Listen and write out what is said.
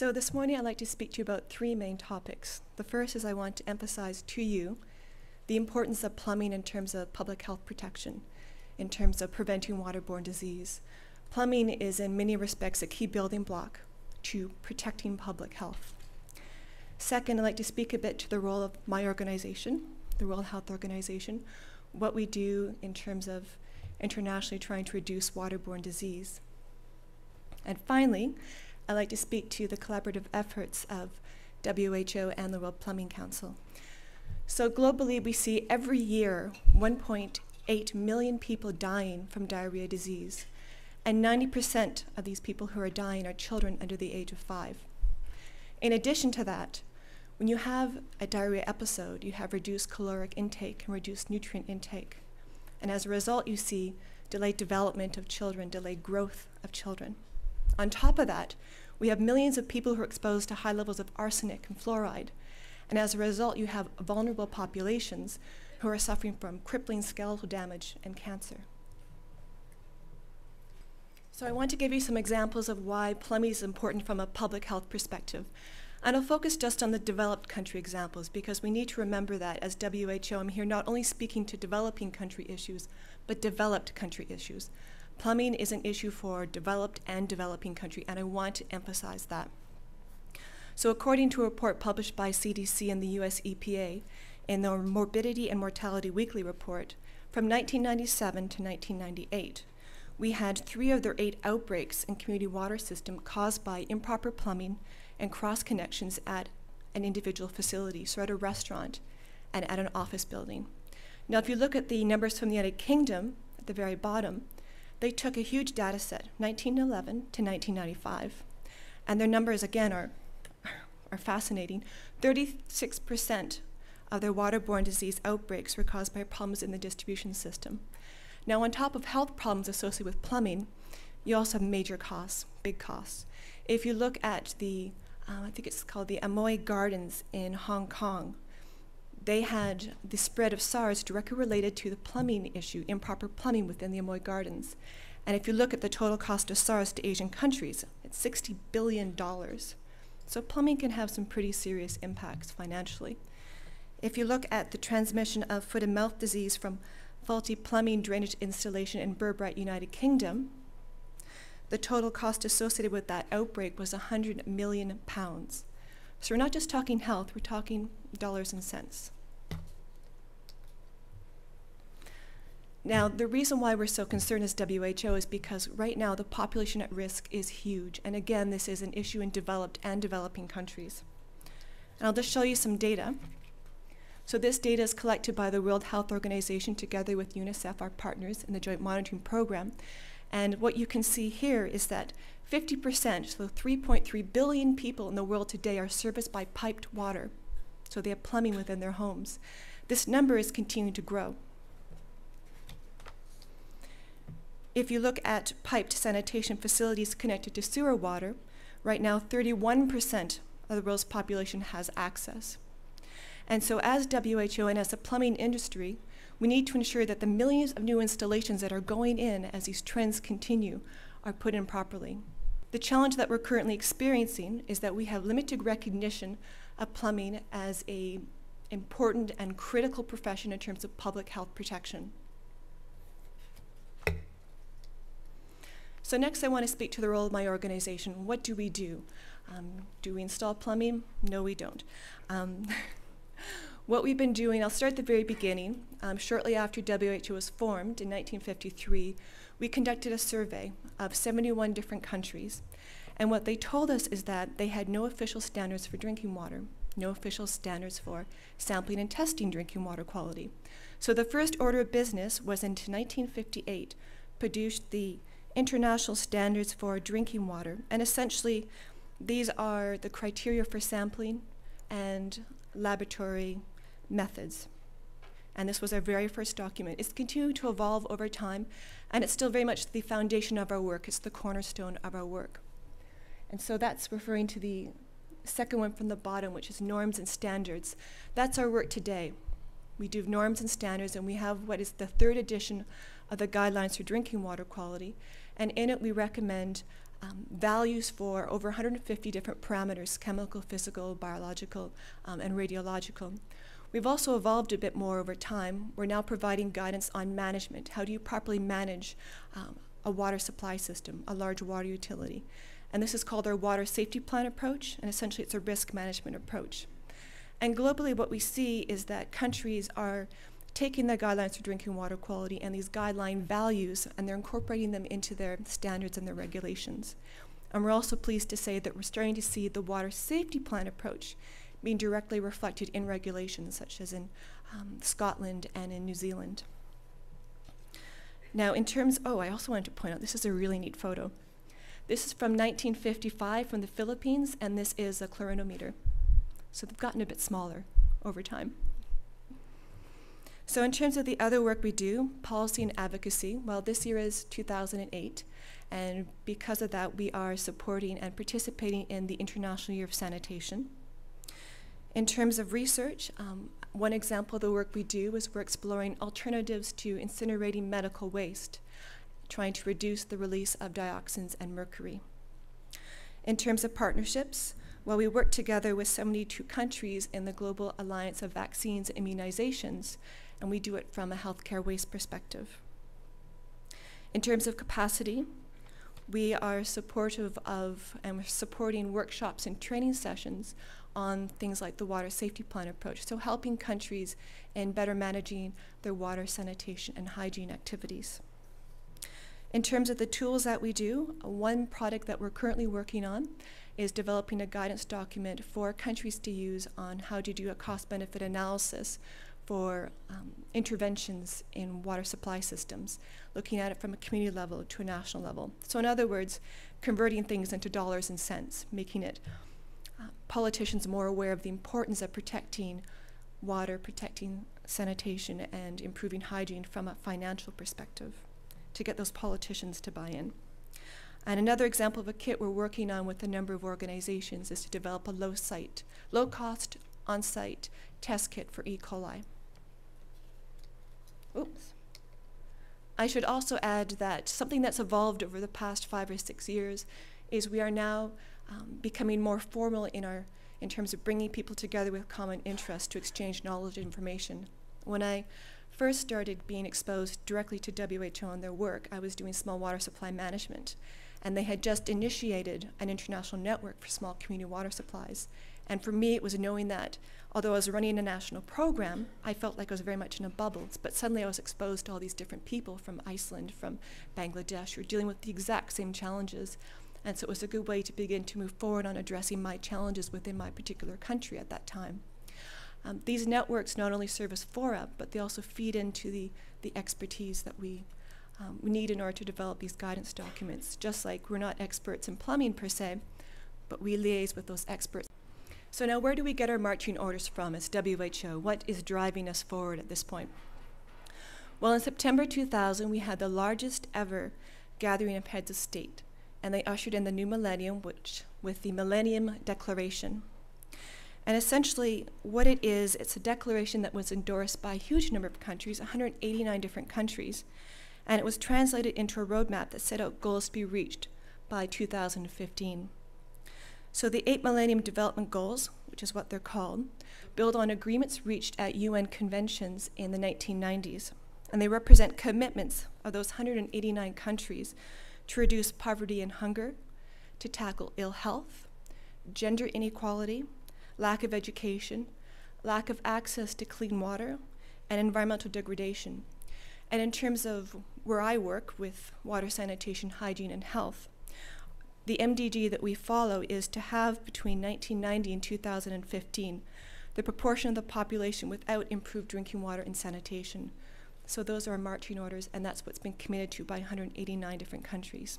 So this morning I'd like to speak to you about three main topics. The first is I want to emphasize to you the importance of plumbing in terms of public health protection, in terms of preventing waterborne disease. Plumbing is in many respects a key building block to protecting public health. Second, I'd like to speak a bit to the role of my organization, the World Health Organization, what we do in terms of internationally trying to reduce waterborne disease. And finally, I'd like to speak to the collaborative efforts of WHO and the World Plumbing Council. So globally, we see every year 1.8 million people dying from diarrhea disease, and 90% of these people who are dying are children under the age of five. In addition to that, when you have a diarrhea episode, you have reduced caloric intake and reduced nutrient intake. And as a result, you see delayed development of children, delayed growth of children. On top of that, we have millions of people who are exposed to high levels of arsenic and fluoride. And as a result, you have vulnerable populations who are suffering from crippling skeletal damage and cancer. So I want to give you some examples of why plumbing is important from a public health perspective. And I'll focus just on the developed country examples because we need to remember that as WHO, I'm here not only speaking to developing country issues, but developed country issues. Plumbing is an issue for developed and developing country, and I want to emphasize that. So according to a report published by CDC and the US EPA in their Morbidity and Mortality Weekly Report, from 1997 to 1998, we had three of their eight outbreaks in community water system caused by improper plumbing and cross connections at an individual facility, so at a restaurant and at an office building. Now, if you look at the numbers from the United Kingdom at the very bottom, they took a huge data set, 1911 to 1995, and their numbers again are, are fascinating. 36% of their waterborne disease outbreaks were caused by problems in the distribution system. Now, on top of health problems associated with plumbing, you also have major costs, big costs. If you look at the, um, I think it's called the Amoy Gardens in Hong Kong, they had the spread of SARS directly related to the plumbing issue, improper plumbing within the Amoy Gardens. And if you look at the total cost of SARS to Asian countries, it's $60 billion. So plumbing can have some pretty serious impacts financially. If you look at the transmission of foot and mouth disease from faulty plumbing drainage installation in Pirbright, United Kingdom, the total cost associated with that outbreak was 100 million pounds. So we're not just talking health, we're talking dollars and cents. Now, the reason why we're so concerned as WHO is because right now the population at risk is huge. And again, this is an issue in developed and developing countries. And I'll just show you some data. So this data is collected by the World Health Organization together with UNICEF, our partners in the Joint Monitoring Program. And what you can see here is that 50%, so 3.3 billion people in the world today are serviced by piped water. So they have plumbing within their homes. This number is continuing to grow. If you look at piped sanitation facilities connected to sewer water, right now 31% of the world's population has access. And so as WHO and as a plumbing industry, we need to ensure that the millions of new installations that are going in as these trends continue are put in properly. The challenge that we're currently experiencing is that we have limited recognition of plumbing as a important and critical profession in terms of public health protection. So next I want to speak to the role of my organization. What do we do? Um, do we install plumbing? No, we don't. Um, what we've been doing, I'll start at the very beginning. Um, shortly after WHO was formed in 1953, we conducted a survey of 71 different countries. And what they told us is that they had no official standards for drinking water, no official standards for sampling and testing drinking water quality. So the first order of business was in 1958, produced the international standards for drinking water. And essentially, these are the criteria for sampling and laboratory methods. And this was our very first document. It's continued to evolve over time, and it's still very much the foundation of our work. It's the cornerstone of our work. And so that's referring to the second one from the bottom, which is norms and standards. That's our work today. We do norms and standards, and we have what is the third edition of the guidelines for drinking water quality. And in it, we recommend um, values for over 150 different parameters chemical, physical, biological, um, and radiological. We've also evolved a bit more over time. We're now providing guidance on management. How do you properly manage um, a water supply system, a large water utility? And this is called our water safety plan approach, and essentially it's a risk management approach. And globally, what we see is that countries are taking the guidelines for drinking water quality and these guideline values, and they're incorporating them into their standards and their regulations. And we're also pleased to say that we're starting to see the water safety plan approach being directly reflected in regulations, such as in um, Scotland and in New Zealand. Now, in terms, oh, I also wanted to point out this is a really neat photo. This is from 1955 from the Philippines, and this is a chlorinometer. So they've gotten a bit smaller over time. So in terms of the other work we do, policy and advocacy, well, this year is 2008, and because of that, we are supporting and participating in the International Year of Sanitation. In terms of research, um, one example of the work we do is we're exploring alternatives to incinerating medical waste, trying to reduce the release of dioxins and mercury. In terms of partnerships, well, we work together with 72 countries in the Global Alliance of Vaccines and Immunizations, and we do it from a healthcare waste perspective. In terms of capacity, we are supportive of and we're supporting workshops and training sessions on things like the water safety plan approach, so helping countries in better managing their water sanitation and hygiene activities. In terms of the tools that we do, one product that we're currently working on is developing a guidance document for countries to use on how to do a cost benefit analysis for um, interventions in water supply systems, looking at it from a community level to a national level. So, in other words, converting things into dollars and cents, making it politicians more aware of the importance of protecting water, protecting sanitation, and improving hygiene from a financial perspective to get those politicians to buy in. And another example of a kit we're working on with a number of organizations is to develop a low site, low cost on site test kit for E. coli. Oops. I should also add that something that's evolved over the past five or six years is we are now um, becoming more formal in our in terms of bringing people together with common interests to exchange knowledge and information. When I first started being exposed directly to WHO and their work, I was doing small water supply management, and they had just initiated an international network for small community water supplies. And for me, it was knowing that although I was running a national program, I felt like I was very much in a bubble. But suddenly I was exposed to all these different people from Iceland, from Bangladesh, who were dealing with the exact same challenges. And so it was a good way to begin to move forward on addressing my challenges within my particular country at that time. Um, these networks not only serve as fora, but they also feed into the, the expertise that we, um, we need in order to develop these guidance documents. Just like we're not experts in plumbing per se, but we liaise with those experts so now where do we get our marching orders from as WHO? What is driving us forward at this point? Well, in September 2000, we had the largest ever gathering of heads of state, and they ushered in the new millennium which, with the Millennium Declaration. And essentially, what it is, it's a declaration that was endorsed by a huge number of countries, 189 different countries, and it was translated into a roadmap that set out goals to be reached by 2015. So the eight Millennium Development Goals, which is what they're called, build on agreements reached at UN conventions in the 1990s. And they represent commitments of those 189 countries to reduce poverty and hunger, to tackle ill health, gender inequality, lack of education, lack of access to clean water, and environmental degradation. And in terms of where I work with water sanitation, hygiene, and health, the MDG that we follow is to halve between 1990 and 2015 the proportion of the population without improved drinking water and sanitation. So those are our marching orders, and that's what's been committed to by 189 different countries.